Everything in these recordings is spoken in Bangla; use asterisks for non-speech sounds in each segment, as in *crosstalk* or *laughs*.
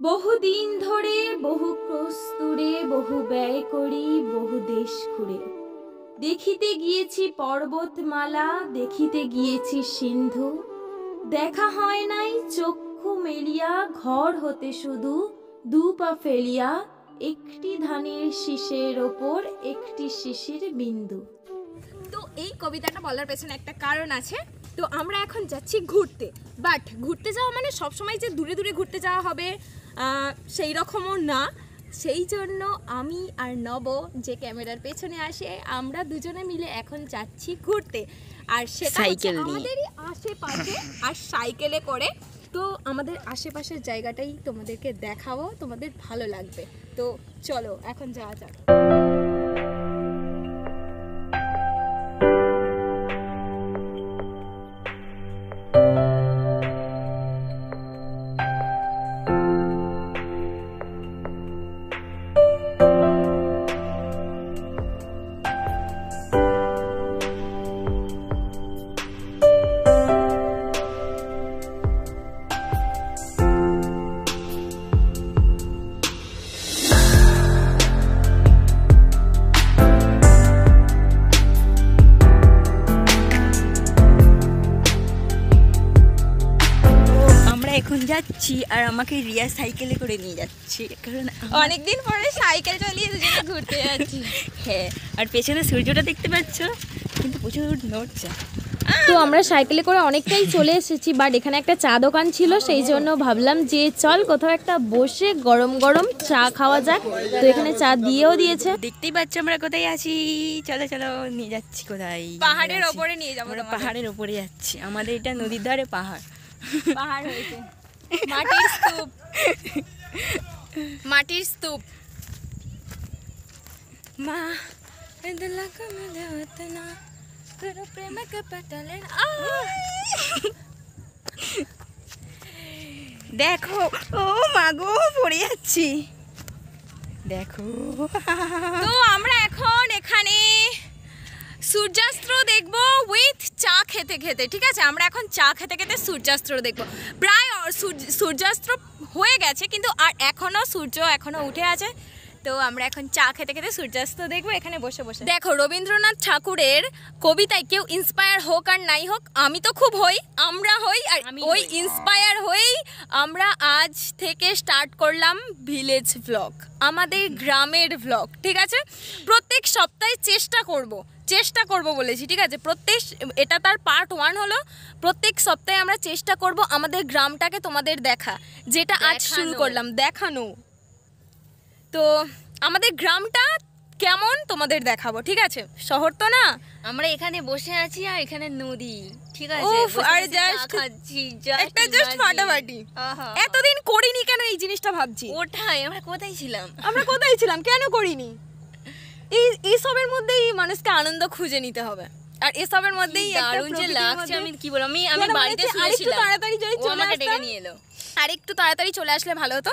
বহুদিন ধরে বহু প্রস্তুরে, বহু ব্যয় করি, বহু দেশ ঘুরে। দেখিতে গিয়েছি পর্বতমালা, দেখিতে গিয়েছি সিন্ধু। দেখা হয় নাই, চক্ষু মেলিয়া, ঘর হতে শুধু দু পা ফেলিয়া, একটি ধানের শীষের ওপর একটি শিশির বিন্দু। তো এই কবিতাটা বলার পেছনে একটা কারণ আছে। তো আমরা এখন যাচ্ছি ঘুরতে। বাট ঘুরতে যাওয়া মানে সবসময় যে দূরে দূরে ঘুরতে যাওয়া হবে সেই রকমও না। সেই জন্য আমি আর নব যে ক্যামেরার পেছনে আসে আমরা দুজনে মিলে এখন যাচ্ছি ঘুরতে। আর সেটা। আমাদেরই আশেপাশে আর সাইকেলে করে। তো আমাদের আশেপাশের জায়গাটাই তোমাদেরকে দেখাবো তোমাদের ভালো লাগবে। তো চলো এখন যাওয়া যাক। যাচ্ছি আর আমাকে রিয়া সাইকেলে করে নিয়ে যাচ্ছে। কারণ অনেকদিন পরে সাইকেল চালিয়ে দুজনে ঘুরতে যাচ্ছি। *laughs* হ্যাঁ আর পেছনে সূর্যটা দেখতে পাচ্ছ কিন্তু প্রচুর নড়ছে। তো আমরা সাইকেলে করে অনেকটাই চলে এসেছি বাট এখানে একটা চা দোকান ছিল সেই জন্য ভাবলাম যে চল কোথাও একটা বসে গরম গরম চা খাওয়া যাক। তো এখানে চা দিয়েও দিয়েছে। দেখতেই পাচ্ছ আমরা কোথায় আছি। চলো চলো নিয়ে যাচ্ছি কোথায়। পাহাড়ের ওপরে নিয়ে যাব আমরা পাহাড়ের ওপরে যাচ্ছি। আমাদের এটা নদীর ধারে পাহাড়। পাহাড় হয়েছে। মাটির স্তূপ। মাটির স্তূপ। মা দেখো ও মাগো পড়ে যাচ্ছি। দেখো। তো আমরা এখন এখানে সূর্যাস্ত দেখব উইথ চা খেতে খেতে ঠিক আছে? আমরা এখন চা খেতে খেতে সূর্যাস্ত দেখব। প্রায় সূর্যাস্ত হয়ে গেছে কিন্তু আর এখনও সূর্য এখনও উঠে আছে। তো আমরা এখন চা খেতে খেতে সূর্যাস্ত দেখব এখানে বসে বসে। দেখো রবীন্দ্রনাথ ঠাকুরের কবিতায় কেউ ইন্সপায়ার হোক আর নাই হোক আমি তো খুব হই আমরা হই আর ওই ইন্সপায়ার হয়েই আমরা আজ থেকে স্টার্ট করলাম ভিলেজ ভ্লগ আমাদের গ্রামের ভ্লগ ঠিক আছে? প্রত্যেক সপ্তাহে চেষ্টা করব চেষ্টা করব বলেছি ঠিক আছে? প্রত্যেক এটা তার পার্ট ওয়ান হলো প্রত্যেক সপ্তাহে আমরা চেষ্টা করব আমাদের গ্রামটাকে তোমাদের দেখা যেটা আজ শুরু করলাম দেখানো। তো আমাদের গ্রামটা কেমন তোমাদের দেখাবো ঠিক আছে? শহর তো না? আমরা এখানে বসে আছি আর এখানে নদী ঠিক আছে? আর খাচ্ছি একটা জাস্ট ফাটাফাটি। এতদিন করিনি কেন এই জিনিসটা ভাবছি? ওঠাই আমরা কোথায় ছিলাম? আমরা কোথায় ছিলাম? কেন করিনি? এই এইসবের মধ্যেই মানুষকে আনন্দ খুঁজে নিতে হবে। আর এসবের মধ্যেই দারুণ যে লাগছে আমি কি বলব? আমি আমি বাড়িতে হচ্ছে আরেকটু তাড়াতাড়ি চলে আসলে ভালো হতো।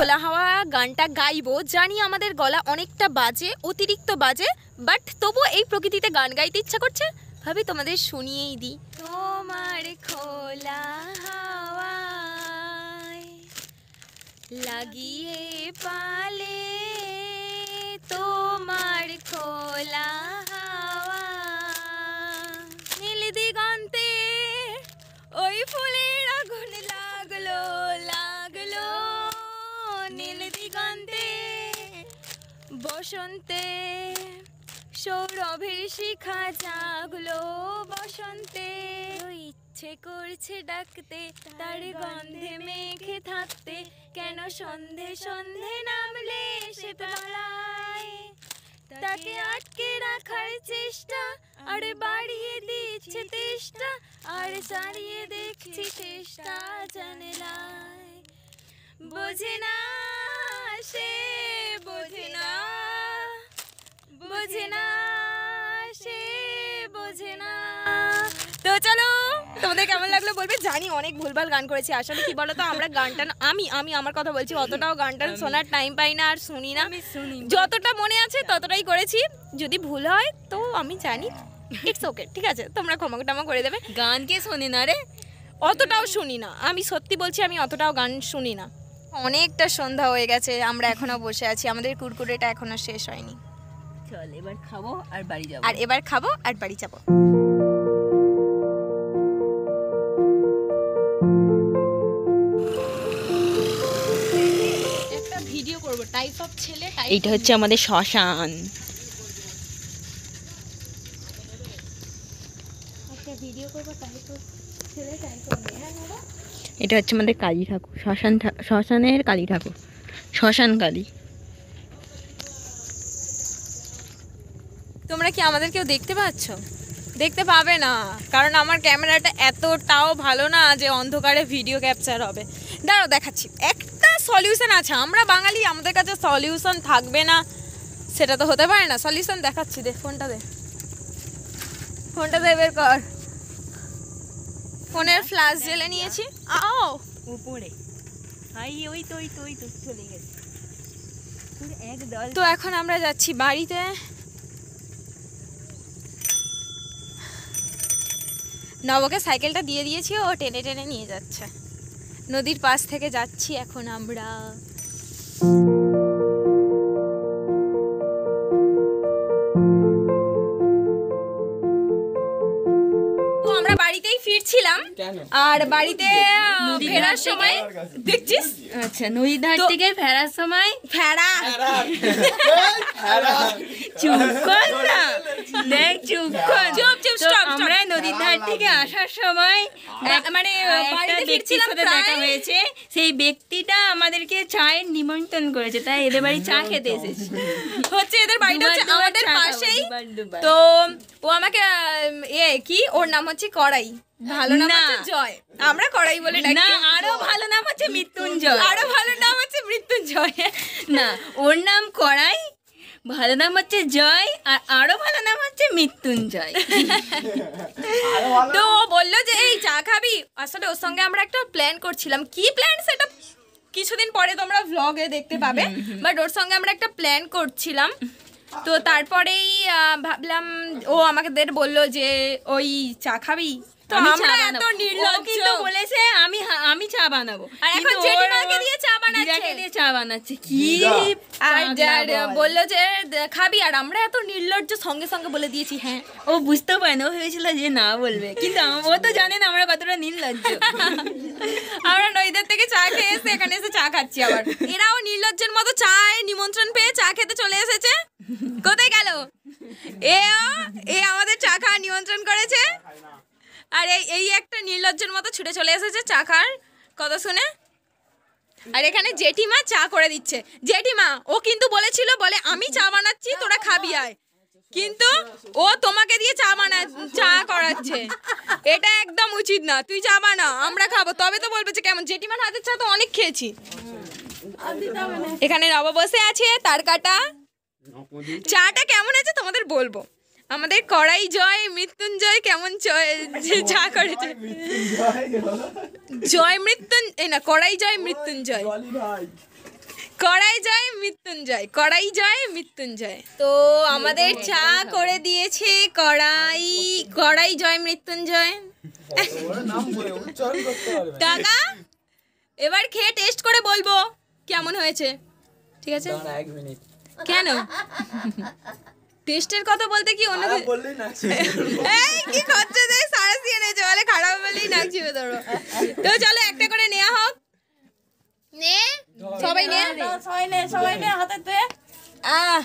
খোলা হাওয়া, গানটা গাইবো, জানি আমাদের গলা অনেকটা বাজে, অতিরিক্ত বাজে বাট তবু এই প্রকৃতিতে গান গাইতে ইচ্ছা করছে। ভাবি, তোমাদের শুনিয়েই দিই। তোমার খোলা হাওয়ায় লাগিয়ে পালে তোমার খোলা নীল দিগন্তে বসন্তে সৌরভের শিখা জাগলো বসন্তে। ইচ্ছে করছে ডাকতে তার গন্ধে মেঘে থাকতে কেন সন্ধে সন্ধে নামলে সে পালায় তাকে আটকে রাখার চেষ্টা আর বাড়িয়ে দিচ্ছে চেষ্টা আর চালিয়ে দেখছি চেষ্টা জানলায়। বোঝে না সে বোঝে না বোঝে না সে বোঝে না তো চলো তোমাদের কেমন লাগল বলবে? জানি অনেক ভুলভাল গান করেছি। আসলে কি বলতো আমরা গানটা আমি আমি আমার কথা বলছি অতটাও গানটা শোনার টাইম পাই না আর শুনি না। যতটা মনে আছে ততটাই করেছি। যদি ভুল হয় তো আমি জানি ইটস ওকে ঠিক আছে? তোমরা ক্ষমা টামা করে দেবে। গান কে শোনে না রে। অতটাও শুনি না। আমি সত্যি বলছি আমি অতটাও গান শুনি না। অনেকটা সন্ধ্যা হয়ে গেছে আমরা এখনও বসে আছি আমাদের কুরকুরেটা এখনও শেষ হয়নি। চল এবার খাব আর বাড়ি যাব। আর এবার খাব আর বাড়ি যাব। একটা ভিডিও করব টাইপ অফ ছেলে এইটা হচ্ছে আমাদের শ্মশান। একটা ভিডিও করব টাইপ ছেলে টাইপ হ্যাঁ এটা হচ্ছে আমাদের কালী ঠাকুর। শ্মশান শ্মশানের কালী ঠাকুর। শ্মশান কালী। তোমরা কি আমাদের কেউ দেখতে পাচ্ছ? দেখতে পাবে না। কারণ আমার ক্যামেরাটা এতটাও ভালো না যে অন্ধকারে ভিডিও ক্যাপচার হবে। দাঁড়াও, দেখাচ্ছি। একটা সলিউশন আছে। আমরা বাঙালি, আমাদের কাছে সলিউশন থাকবে না। সেটা তো হতে পারে না। সলিউশন দেখাচ্ছি দে ফোনটা দে। ফোনটা দে, বের কর। ফোনের ফ্ল্যাশ জেলে নিয়েছি। আও! উপরে। আই ওই তো ওই তো ওই তো চলে গেছে। তো এখন আমরা যাচ্ছি বাড়িতে। নবকে সাইকেলটা দিয়ে দিয়েছি ও টেনে টেনে নিয়ে যাচ্ছে। নদীর পাশ থেকে যাচ্ছি এখন আমরা। ফিরছিলাম আর বাড়িতে ফেরার সময় দেখছিস? আচ্ছা নদীর ধার থেকে ফেরার সময়? ফেরা। *laughs* চুপ কর না। *laughs* দেখ চুপ কর। চুপ, চুপ, stop. আমরা নদীর ধার থেকে আসার সময় মানে, একটা ব্যক্তির সাথে দেখা হয়েছে। সেই ব্যক্তিটা আমাদেরকে চায়ের নিমন্ত্রণ করেছে তাই এদের বাড়ি চা খেতে এসেছি। *laughs* হচ্ছে এদের বাড়িটা হচ্ছে আমাদের পাশেই। তো ও আমাকে এ কি? ওর নাম হচ্ছে কড়াই। ভালো নাম হচ্ছে জয়। আমরা কড়াই বলে না ডাকি। আরও ভালো নাম হচ্ছে মৃত্যুঞ্জয়। আরও ভালো নাম হচ্ছে মৃত্যুঞ্জয়। না ওর নাম কড়াই ভালো নাম হচ্ছে জয় আর আরও ভালো নাম হচ্ছে মৃত্যুঞ্জয়। তো ও বলল যে এই চা খাবি? আসলে ওর সঙ্গে আমরা একটা প্ল্যান করছিলাম। কি প্ল্যান সেটা কিছুদিন পরে তোমরা ভ্লগে দেখতে পাবে। বাট ওর সঙ্গে আমরা একটা প্ল্যান করছিলাম। তো তারপরেই ভাবলাম ও আমাদের বলল যে ওই চা খাবি? তো আমরা এত। নির্লজ্জ। বলেছে আমি আমি চা বানাবো। আর এখন কিন্তু জেঠিমাকে দিয়ে চা বানাচ্ছে। দিয়ে চা বানাচ্ছে। কি আর। বলল যে খাবি। আর আমরা এত নির্লজ্জ সঙ্গে সঙ্গে বলে দিয়েছি হ্যাঁ। ও বুঝতেও পারে না ও ভেবেছিল যে না বলবে। কিন্তু ও তো জানে না আমরা কতটা নির্লজ্জ। *laughs* আমরা নইদের থেকে চা খেয়ে এসে এখানে এসে চা খাচ্ছি আবার। এরাও নির্লজ্জের মতো চায় নিমন্ত্রণ পেয়ে চা খেতে চলে এসেছে। কোথায় গেল? এ এ আমাদের চা খাওয়ার নিমন্ত্রণ করেছে। আর এই এই একটা নির্লজ্জের মতো ছুটে চলে এসেছে চা খাওয়ার কথা শুনে। আর এখানে জেঠিমা চা করে দিচ্ছে। জেঠিমা ও কিন্তু বলেছিল বলে আমি চা বানাচ্ছি তোরা খাবি আয়। কিন্তু ও তোমাকে দিয়ে চা বানা চা করাচ্ছে। এটা একদম উচিত না। তুই চা বানা আমরা খাব। তবে তো বলবে যে কেমন? জেঠিমার হাতের চা তো অনেক খেয়েছি। এখানে রবা বসে আছে তার কাটা। চাটা কেমন আছে তোমাদের বলব। আমাদের কড়াই জয় মৃত্যুঞ্জয় কেমন চা করেছে? জয় মৃত্যুন এই না কড়াই জয় মৃত্যুঞ্জয়। কড়াই জয় মৃত্যুঞ্জয় কড়াই জয় মৃত্যুঞ্জয়। তো আমাদের চা করে দিয়েছে কড়াই কড়াই জয় মৃত্যুঞ্জয়। টাকা এবার খেয়ে টেস্ট করে বলব কেমন হয়েছে। ঠিক আছে? কেন? টেস্টের কথা বলতে কি অন্য কিছু- *laughs* এই কি করছে যে সারা দিয়ে এনেছে বলে খারাপ বলেই নাক চিপে ধরবো তো চলো একটা করে নেওয়া হোক। নে। সবাই নে। সবাই নে সবাই নে হাতে তে আহ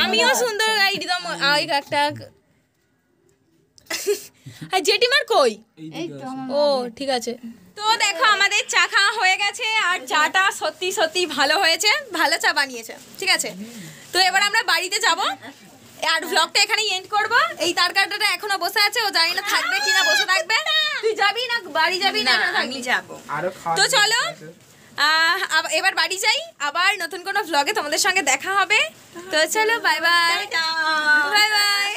আমিও সুন্দর দিতাম ওই একটা আর জেঠিমার কই? ও ঠিক আছে। তো দেখো আমাদের চা খাওয়া হয়ে গেছে আর চাটা সত্যি সত্যি ভালো হয়েছে ভালো চা বানিয়েছে ঠিক আছে? তো এবার আমরা বাড়িতে যাব। আর ব্লগটা এখানেই এন্ড করব। এই তার কাটাটা এখনও বসে আছে ও জানি না থাকবে কিনা বসে থাকবে। তুই যাবি না বাড়ি যাবি না আমি যাব। তো চলো আহ, এবার বাড়ি যাই। আবার নতুন কোনো ভ্লগে তোমাদের সঙ্গে দেখা হবে। তো চলো বাই বাই বাই বাই